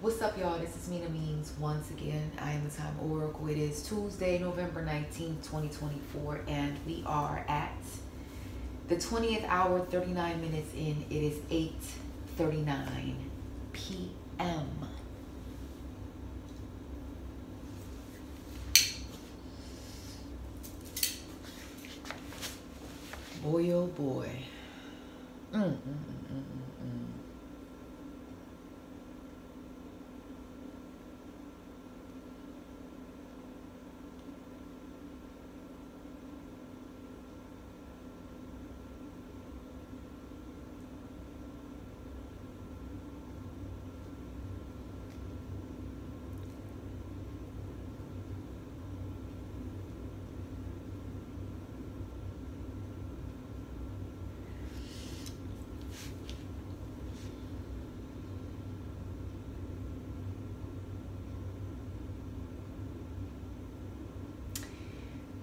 What's up, y'all? This is Mina Means once again. I am the Time Oracle. It is Tuesday, November 19th, 2024, and we are at the 20th hour, 39 minutes in. It is 8:39 p.m. Boy, oh boy. Mm, mm, mm,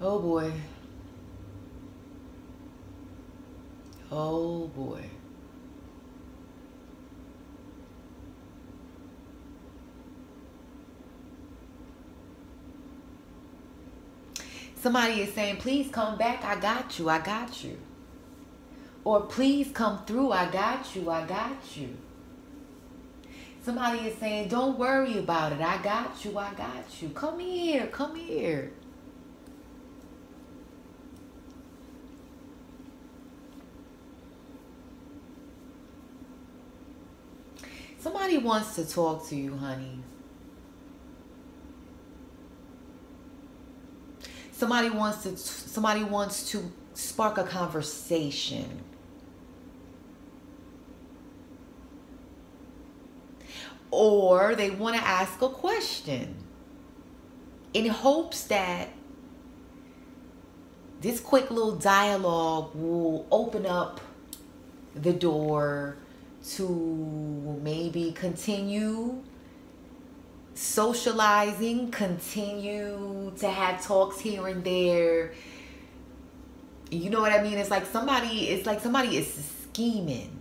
Oh boy. Oh boy. Somebody is saying, please come back. I got you. I got you. Or please come through. I got you. I got you. Somebody is saying, don't worry about it. I got you. I got you. Come here. Come here. Somebody wants to talk to you, honey. Somebody wants to somebody wants to spark a conversation. Or they want to ask a question in hopes that this quick little dialogue will open up the door to maybe continue socializing, continue to have talks here and there. You know what I mean? It's like somebody, it's like somebody is scheming.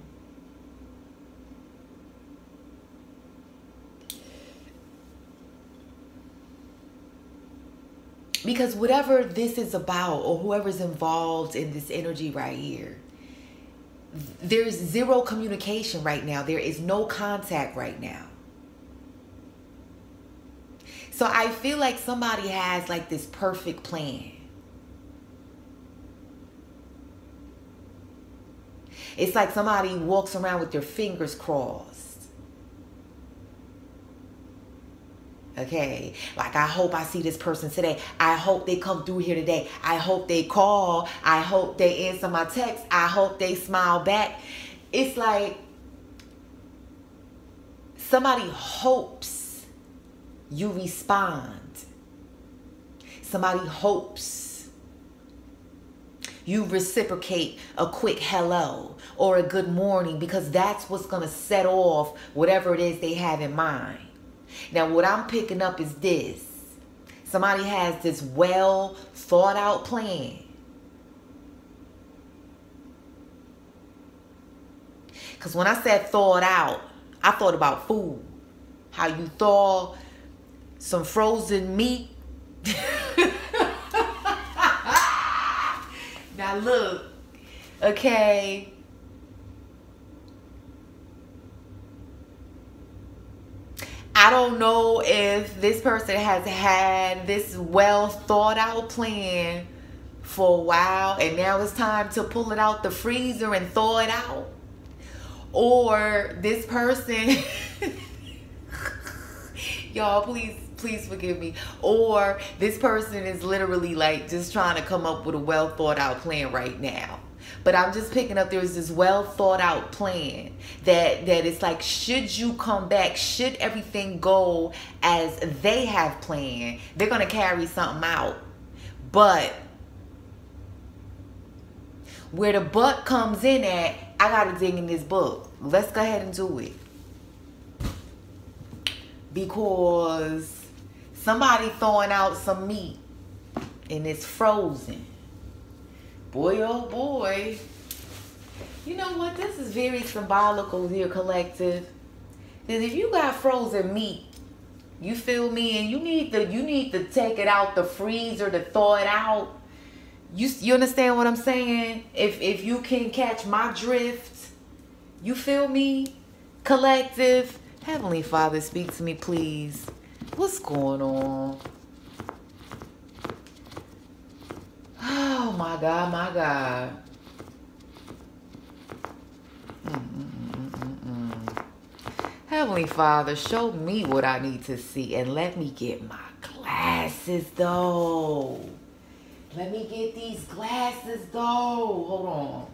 Because whatever this is about, or whoever's involved in this energy right here, there's zero communication right now. There is no contact right now. So I feel like somebody has like this perfect plan. It's like somebody walks around with their fingers crossed. Okay. Like, I hope I see this person today. I hope they come through here today. I hope they call. I hope they answer my text. I hope they smile back. It's like somebody hopes you respond. Somebody hopes you reciprocate a quick hello or a good morning because that's what's going to set off whatever it is they have in mind. Now, what I'm picking up is this somebody has this well thought out plan. Because when I said thought out, I thought about food. How you thaw some frozen meat. now, look, okay I don't know if this person has had this well thought out plan for a while and now it's time to pull it out the freezer and thaw it out. Or this person, y'all, please, please forgive me. Or this person is literally like just trying to come up with a well thought out plan right now but I'm just picking up there's this well thought out plan that that it's like should you come back, should everything go as they have planned, they're gonna carry something out. But where the butt comes in at, I gotta dig in this book. Let's go ahead and do it. Because somebody throwing out some meat and it's frozen Boy, oh boy. You know what? This is very symbolical here, collective. Because if you got frozen meat, you feel me, and you need to you need to take it out the freezer to thaw it out. You you understand what I'm saying? If if you can catch my drift, you feel me, collective. Heavenly Father, speak to me, please. What's going on? Oh my God, my God. Heavenly Father, show me what I need to see and let me get my glasses though. Let me get these glasses though. Hold on.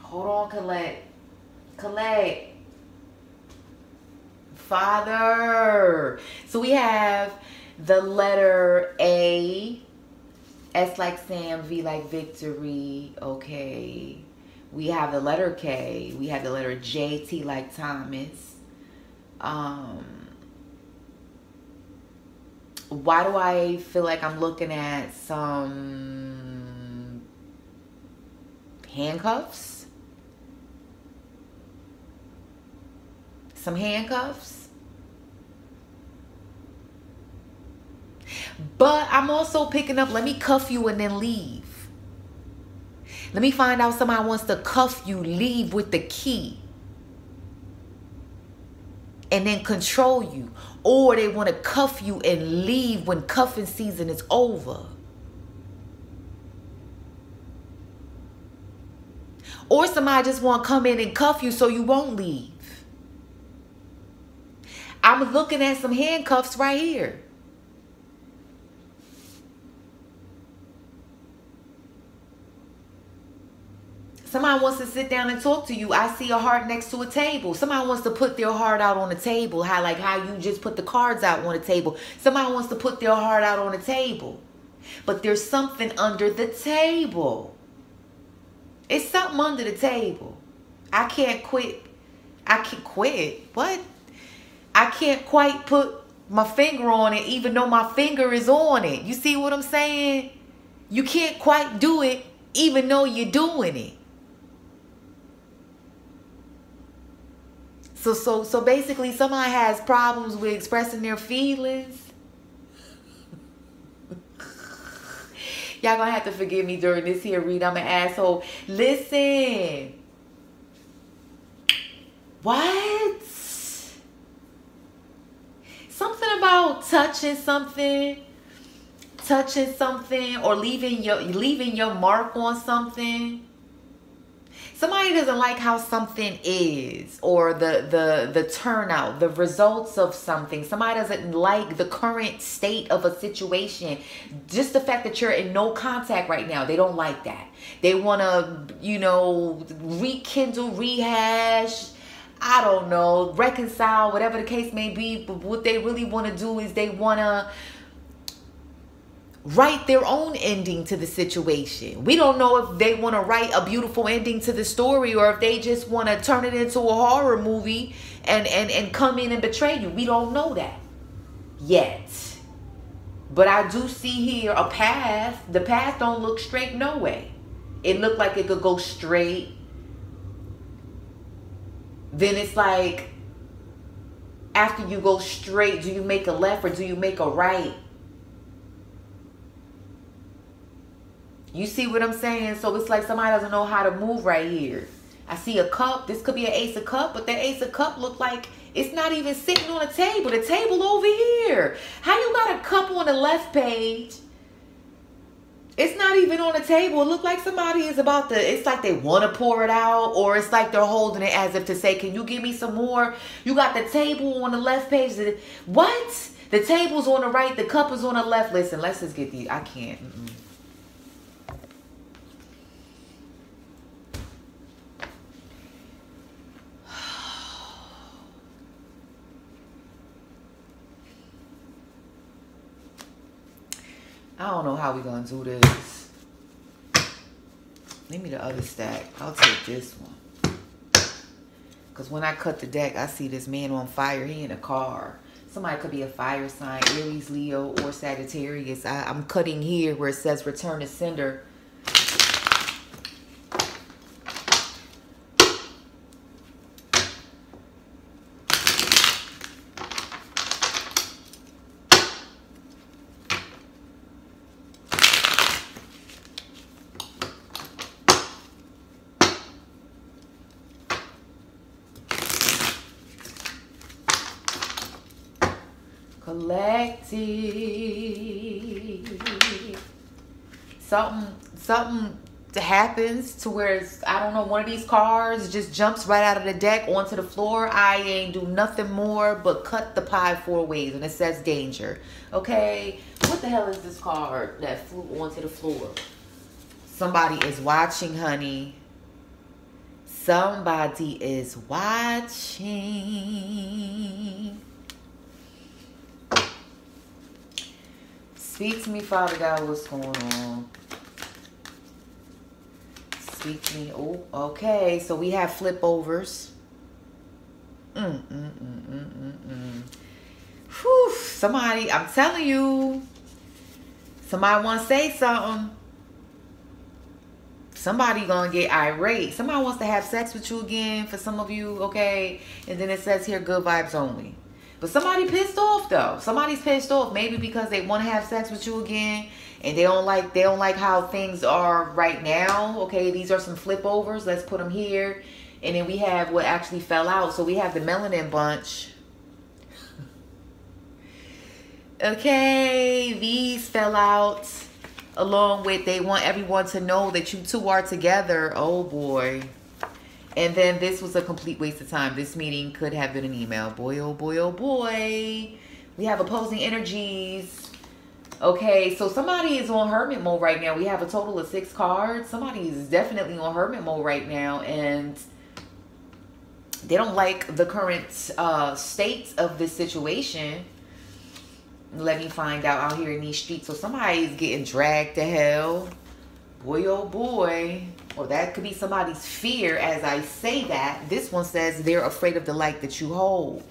Hold on, Colette. Colette. Father. So we have the letter A, S like Sam, V like victory. Okay. We have the letter K. We have the letter J, T like Thomas. Um, why do I feel like I'm looking at some handcuffs? Some handcuffs? But I'm also picking up, let me cuff you and then leave. Let me find out somebody wants to cuff you, leave with the key. And then control you. Or they want to cuff you and leave when cuffing season is over. Or somebody just want to come in and cuff you so you won't leave. I'm looking at some handcuffs right here. Somebody wants to sit down and talk to you. I see a heart next to a table. Somebody wants to put their heart out on the table. How like how you just put the cards out on the table. Somebody wants to put their heart out on the table. But there's something under the table. It's something under the table. I can't quit. I can't quit. What? I can't quite put my finger on it even though my finger is on it. You see what I'm saying? You can't quite do it even though you're doing it. So so so basically somebody has problems with expressing their feelings. Y'all gonna have to forgive me during this here read. I'm an asshole. Listen. What? Something about touching something, touching something, or leaving your leaving your mark on something somebody doesn't like how something is or the the the turnout the results of something. Somebody doesn't like the current state of a situation. Just the fact that you're in no contact right now they don't like that. They want to you know rekindle rehash. I don't know, reconcile, whatever the case may be. But what they really want to do is they want to write their own ending to the situation. We don't know if they want to write a beautiful ending to the story or if they just want to turn it into a horror movie and and and come in and betray you. We don't know that yet. But I do see here a path. The path don't look straight no way. It looked like it could go straight. Then it's like after you go straight, do you make a left or do you make a right? You see what I'm saying? So it's like somebody doesn't know how to move right here. I see a cup. This could be an ace of cup, but that ace of cup look like it's not even sitting on a table. The table over here. How you got a cup on the left page? It's not even on the table. It look like somebody is about to, it's like they want to pour it out or it's like they're holding it as if to say, can you give me some more? You got the table on the left page. What? The table's on the right. The cup is on the left. Listen, let's just get these. I can't. Mm -mm. I don't know how we gonna do this. Give me the other stack. I'll take this one. Cause when I cut the deck, I see this man on fire. He in a car. Somebody could be a fire sign, Aries, Leo, or Sagittarius. I, I'm cutting here where it says return to sender. Something, something happens to where it's, I don't know, one of these cars just jumps right out of the deck onto the floor. I ain't do nothing more but cut the pie four ways and it says danger. Okay, what the hell is this card that flew onto the floor? Somebody is watching, honey. Somebody is watching. Speak to me, Father God, what's going on? Speak to me. Oh, okay. So we have flip overs. Mm, mm, mm, mm, mm, mm. Whew, somebody, I'm telling you, somebody want to say something. Somebody gonna get irate. Somebody wants to have sex with you again for some of you, okay? And then it says here, good vibes only. But somebody pissed off though. Somebody's pissed off maybe because they want to have sex with you again and they don't like they don't like how things are right now. Okay, these are some flip overs. Let's put them here. And then we have what actually fell out. So we have the melanin bunch. okay, these fell out along with they want everyone to know that you two are together. Oh boy. And then this was a complete waste of time. This meeting could have been an email. Boy, oh boy, oh boy. We have opposing energies. Okay, so somebody is on hermit mode right now. We have a total of six cards. Somebody is definitely on hermit mode right now. And they don't like the current uh, state of this situation. Let me find out out here in these streets. So somebody is getting dragged to hell. Boy, oh boy or that could be somebody's fear as I say that. This one says they're afraid of the light that you hold.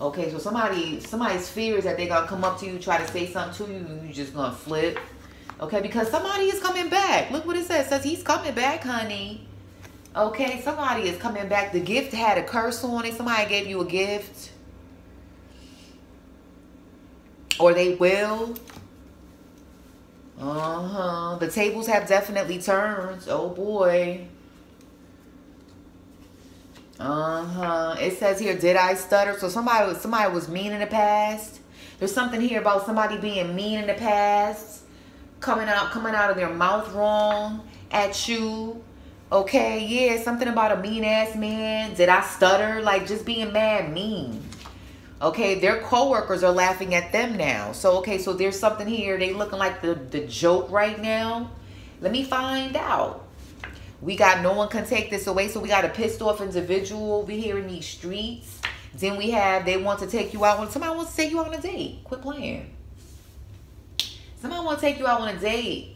Okay, so somebody somebody's fear is that they're gonna come up to you, try to say something to you, and you're just gonna flip. Okay, because somebody is coming back. Look what it says. It says he's coming back, honey. Okay, somebody is coming back. The gift had a curse on it. Somebody gave you a gift. Or they will. Uh-huh. The tables have definitely turned. Oh boy. Uh-huh. It says here, did I stutter? So somebody was somebody was mean in the past. There's something here about somebody being mean in the past. Coming out coming out of their mouth wrong at you. Okay, yeah, something about a mean ass man. Did I stutter? Like just being mad mean. Okay, their coworkers are laughing at them now. So okay, so there's something here. They looking like the the joke right now. Let me find out. We got no one can take this away. So we got a pissed off individual over here in these streets. Then we have they want to take you out. Somebody wants to take you out on a date. Quit playing. Somebody want to take you out on a date.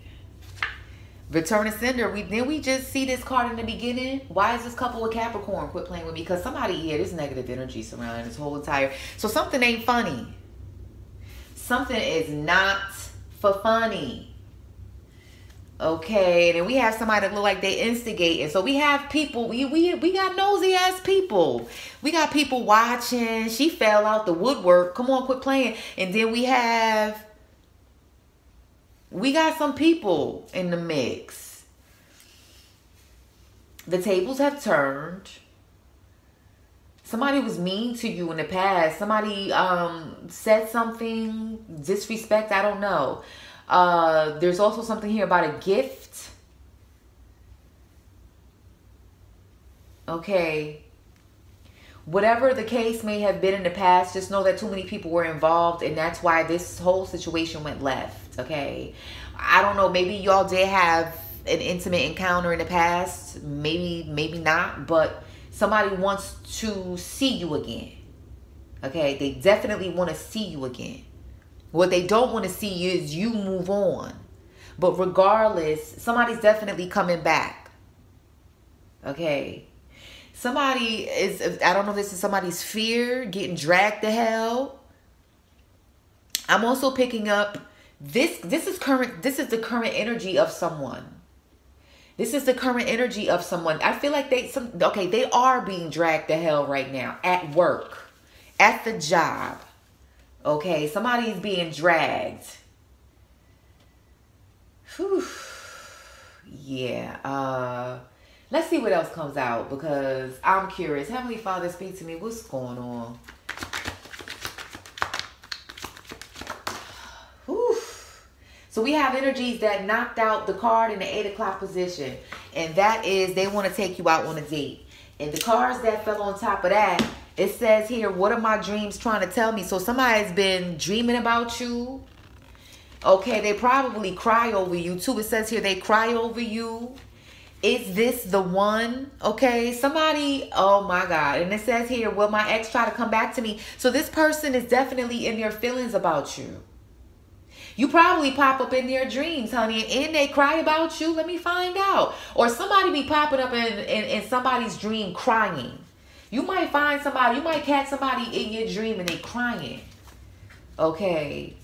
Return to sender. We then we just see this card in the beginning. Why is this couple with Capricorn quit playing with me? Because somebody here, there's negative energy surrounding this whole entire. So something ain't funny. Something is not for funny. Okay, and then we have somebody that look like they instigate, and so we have people. We we we got nosy ass people. We got people watching. She fell out the woodwork. Come on, quit playing. And then we have we got some people in the mix. The tables have turned. Somebody was mean to you in the past. Somebody um, said something, disrespect, I don't know. Uh, there's also something here about a gift. Okay. Whatever the case may have been in the past, just know that too many people were involved, and that's why this whole situation went left okay? I don't know, maybe y'all did have an intimate encounter in the past, maybe, maybe not, but somebody wants to see you again. Okay, they definitely want to see you again. What they don't want to see is you move on. But regardless, somebody's definitely coming back. Okay. Somebody is, I don't know if this is somebody's fear, getting dragged to hell I'm also picking up this this is current this is the current energy of someone. This is the current energy of someone. I feel like they some okay, they are being dragged to hell right now at work, at the job. Okay, somebody's being dragged. Whew. Yeah. Uh let's see what else comes out because I'm curious. Heavenly Father, speak to me. What's going on? So we have energies that knocked out the card in the eight o'clock position. And that is they want to take you out on a date. And the cards that fell on top of that, it says here, what are my dreams trying to tell me? So somebody's been dreaming about you. Okay, they probably cry over you too. It says here they cry over you. Is this the one? Okay, somebody, oh my God. And it says here, will my ex try to come back to me? So this person is definitely in their feelings about you. You probably pop up in their dreams, honey, and they cry about you. Let me find out. Or somebody be popping up in, in, in somebody's dream crying. You might find somebody, you might catch somebody in your dream and they crying. Okay.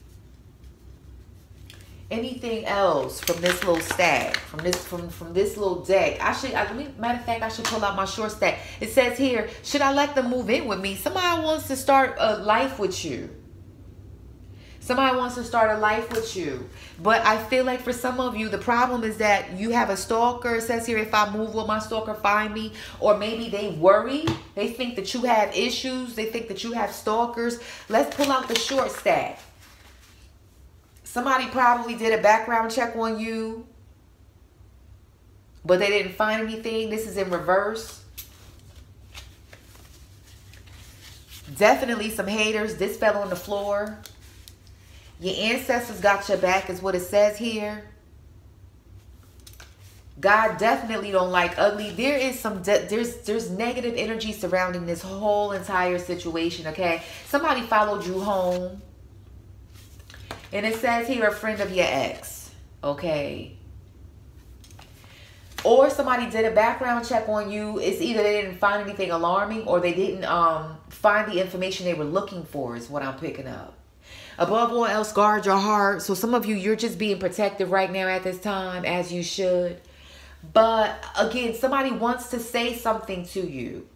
Anything else from this little stack, from this from from this little deck? I should, I, matter of fact, I should pull out my short stack. It says here, should I let them move in with me? Somebody wants to start a life with you. Somebody wants to start a life with you. But I feel like for some of you, the problem is that you have a stalker. It says here, if I move, will my stalker find me? Or maybe they worry. They think that you have issues. They think that you have stalkers. Let's pull out the short stack. Somebody probably did a background check on you. But they didn't find anything. This is in reverse. Definitely some haters. This fell on the floor. Your ancestors got your back is what it says here. God definitely don't like ugly. There is some there's there's negative energy surrounding this whole entire situation, okay? Somebody followed you home. And it says here a friend of your ex, okay? Or somebody did a background check on you. It's either they didn't find anything alarming or they didn't um find the information they were looking for is what I'm picking up. Above all else, guard your heart. So some of you, you're just being protective right now at this time, as you should. But again, somebody wants to say something to you.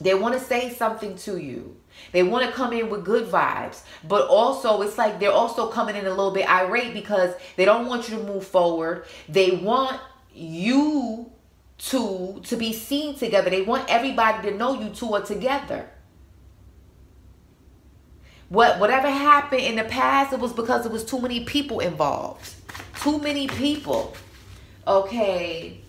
They want to say something to you. They want to come in with good vibes, but also it's like they're also coming in a little bit irate because they don't want you to move forward. They want you to to be seen together. They want everybody to know you two are together. What whatever happened in the past, it was because it was too many people involved. Too many people. Okay.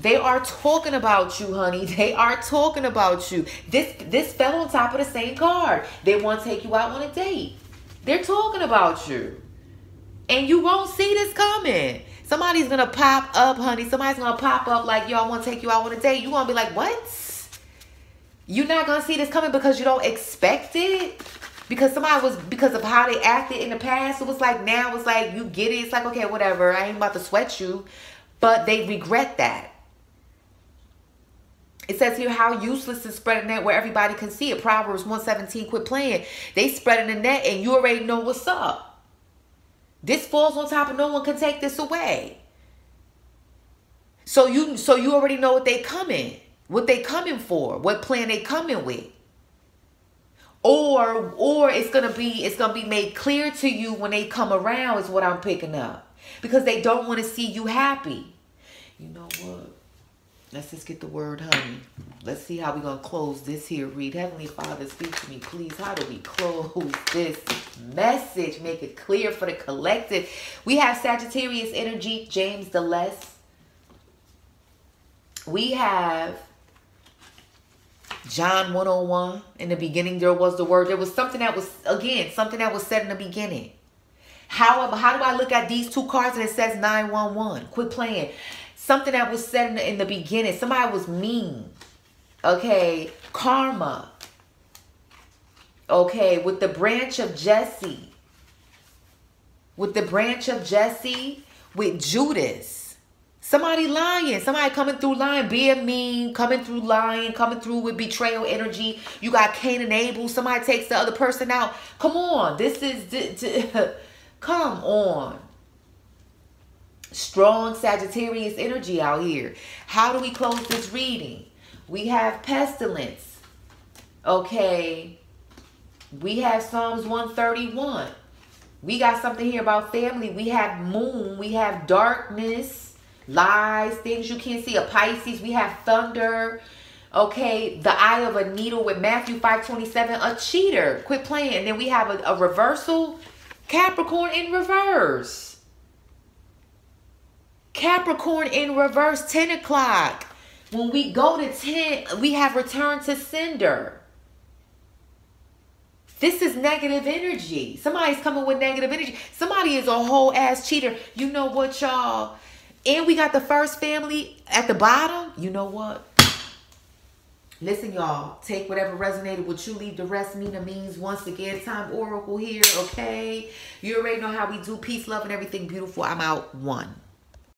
They are talking about you, honey. They are talking about you. This this fell on top of the same card. They want to take you out on a date. They're talking about you. And you won't see this coming. Somebody's gonna pop up, honey. Somebody's gonna pop up like, yo, I want to take you out on a date. You gonna be like, what? You're not gonna see this coming because you don't expect it because somebody was because of how they acted in the past. It was like now it's like you get it. It's like okay, whatever. I ain't about to sweat you, but they regret that. It says here how useless is spreading net where everybody can see it. Proverbs 117, quit playing. They spreading the net and you already know what's up. This falls on top of no one can take this away. So you so you already know what they coming. What they coming for. What plan they coming with or or it's gonna be it's gonna be made clear to you when they come around is what i'm picking up because they don't want to see you happy you know what let's just get the word honey let's see how we're gonna close this here read heavenly father speak to me please how do we close this message make it clear for the collective we have sagittarius energy james the less we have John 101, in the beginning there was the word. There was something that was, again, something that was said in the beginning. How, how do I look at these two cards and it says 911? Quit playing. Something that was said in the, in the beginning. Somebody was mean. Okay. Karma. Okay. With the branch of Jesse. With the branch of Jesse. With Judas. Somebody lying. Somebody coming through lying, being mean, coming through lying, coming through with betrayal energy. You got Cain and Abel. Somebody takes the other person out. Come on. This is... Come on. Strong Sagittarius energy out here. How do we close this reading? We have pestilence. Okay. We have Psalms 131. We got something here about family. We have moon. We have darkness, lies, things you can't see. A Pisces. We have thunder. Okay, the eye of a needle with Matthew 527. A cheater. Quit playing. And then we have a, a reversal. Capricorn in reverse. Capricorn in reverse, 10 o'clock. When we go to 10, we have returned to sender. This is negative energy. Somebody's coming with negative energy. Somebody is a whole ass cheater. You know what, y'all? And we got the first family at the bottom. You know what? Listen, y'all. Take whatever resonated with you. Leave the rest. Mina Means once again. Time Oracle here, okay? You already know how we do. Peace, love, and everything beautiful. I'm out. One.